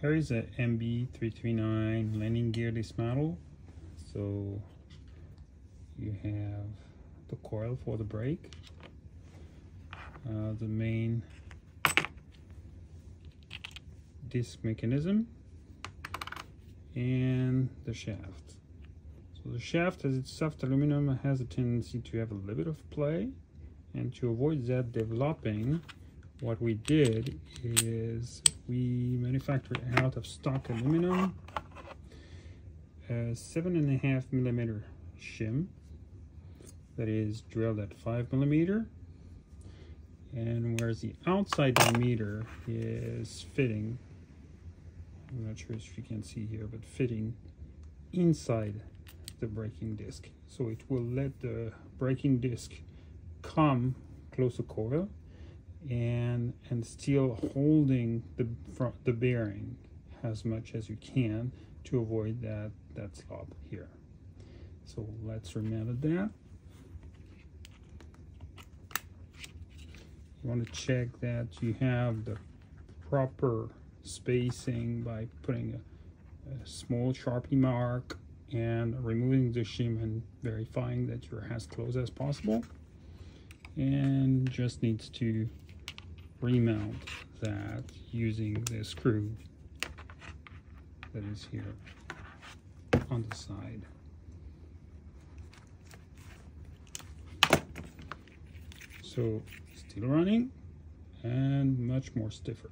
Here is a MB339 landing gear this model So you have the coil for the brake, uh, the main disc mechanism, and the shaft. So the shaft, as it's soft aluminum, has a tendency to have a little bit of play, and to avoid that developing, what we did is we manufactured out of stock aluminum. A seven and a half millimeter shim that is drilled at five millimeter. And whereas the outside diameter is fitting I'm not sure if you can see here but fitting inside the braking disc. So it will let the braking disc come close to coil and and still holding the front the bearing as much as you can to avoid that that slop here. So let's remount that. You want to check that you have the proper spacing by putting a, a small sharpie mark and removing the shim and verifying that you're as close as possible. And just needs to remount that using the screw that is here on the side. So still running and much more stiffer.